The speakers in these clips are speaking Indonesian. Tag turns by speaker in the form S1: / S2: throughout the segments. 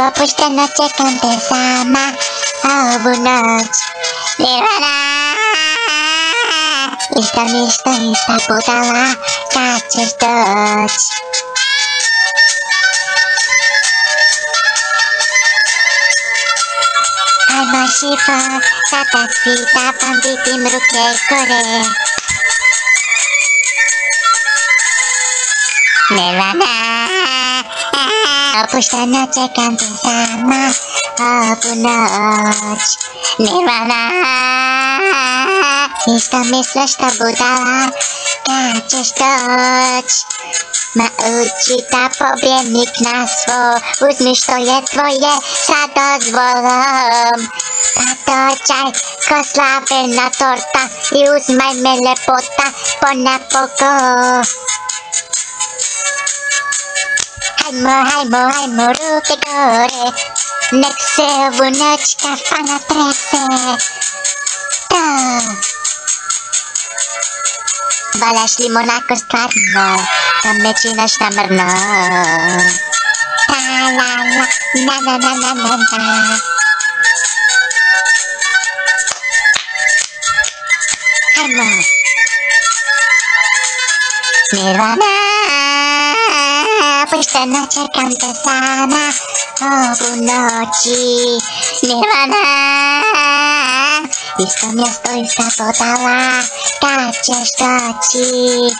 S1: Vou Papusta no te sama Albunox Levará. Está me está está puta lá. Cachestotes Almashifa Satasfita Panditi mruke kore Levará. Opuszczona czekam tu sama o północ Nirvana Jest to myślność to budala Kaczysz doć Nauczy ta pobiemnik na swą Uzmyśl to je twoje Sado z wolą Zatoczaj na torta. I uzmaj mnie lepota Pona poko napoko Hajmo, hajmo, hajmo, ruke gore ovu noć kafana trese To Valaš li onako stvarno Da me činaš namrno Ta la la. Na na na na na na. Nirvana počce načekám zde sama o noci. Nirvana, jisto město lista podala, káčeš točí.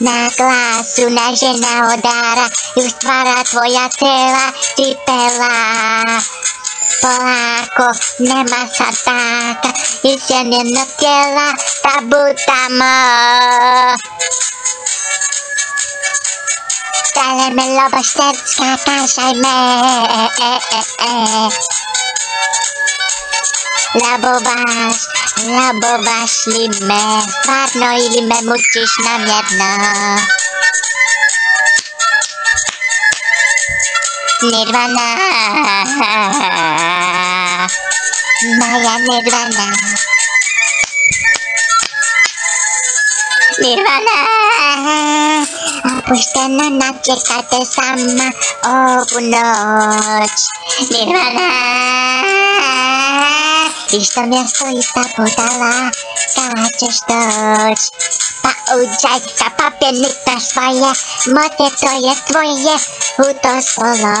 S1: Na glasu nažena odára, už tvara tvoja celá vypela. Poláko nemá satáka, ještě nemnotěla, tabu tam. Stelemy Lobosterska, kaszaj me. Labobasz, labobasz limę, warno i limę musisz nam jedno. Nirvana, Maja Nirvana. Nirvana. Opuštena načekate sama ovu noć Nirvana Isto mjesto, ista budala Kad ćeš doć Pa uđaj ka papirnik na svoje Mote to je tvoje U to solo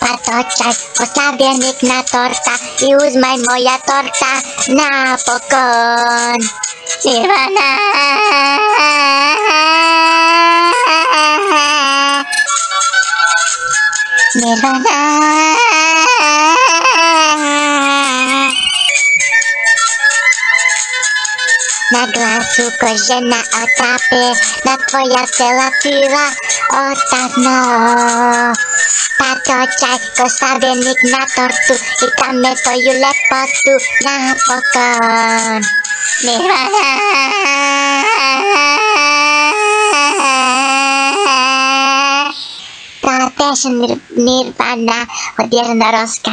S1: Pa točaj oslavljenik na torta I uzmaj moja torta Napokon Nirvana Nirvana Na glasu ko žena otape Na tvoja cela fila otavno Pa točaj ko slavenik na tortu I tame tvoju lepotu napokon. Nirvana Ta tež nir- nirvana od jednorožka